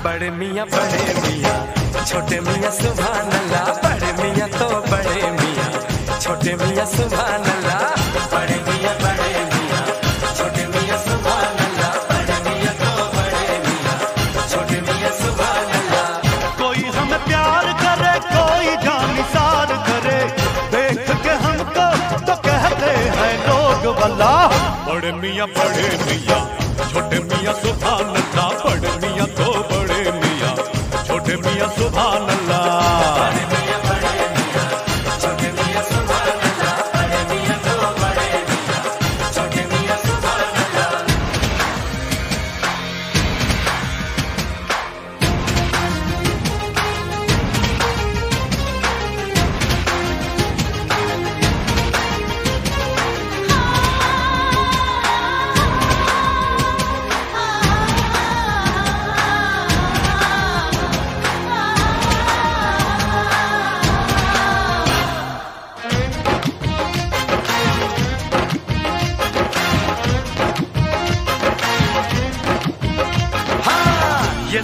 मियाँ बड़े मियाँ। छोटे मियाँ सुबह नल्ला बड़े मियाँ तो बड़े मियाँ। छोटे मियाँ सुबह नल्ला बड़े मियाँ बड़े मियाँ। छोटे मियाँ बड़े मियाँ तो बड़े मियाँ। छोटे मियाँ सुबह नल्ला कोई हमें प्यार करे कोई जानिसार करे। देख के हमको तो कहते हैं लोग भला बड़े मियाँ बड़े मियाँ। छोटे मियाँ सुभान अल्लाह बड़े मियाँ बड़े मियाँ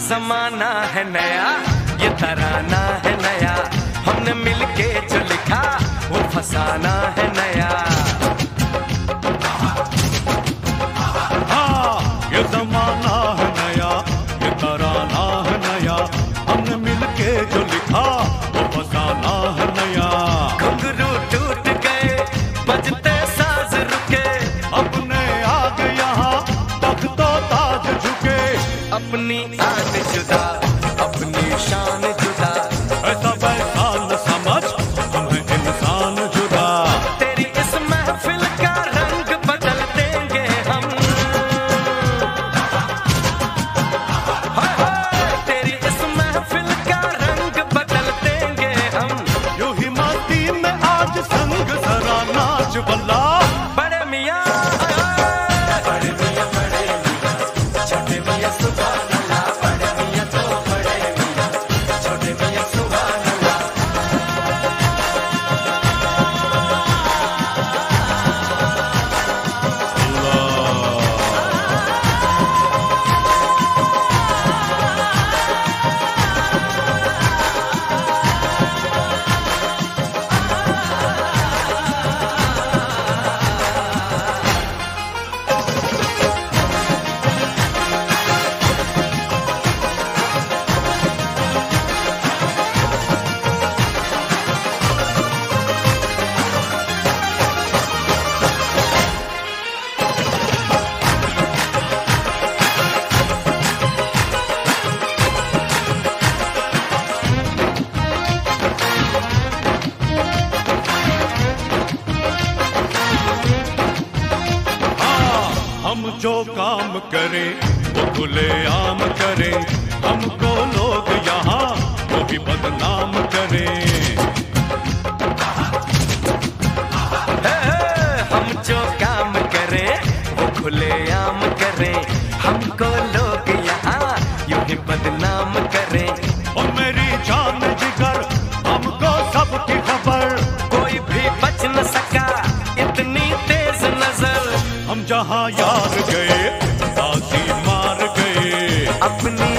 जमाना है नया ये तराना है अपनी आन जुदा। हम जो काम करें, वो खुले आम करें। हमको लोग यहाँ वो भी बदनाम करें। हम जो काम करें, वो खुले आम करें। हमको यार गए दादी मार गए। अपनी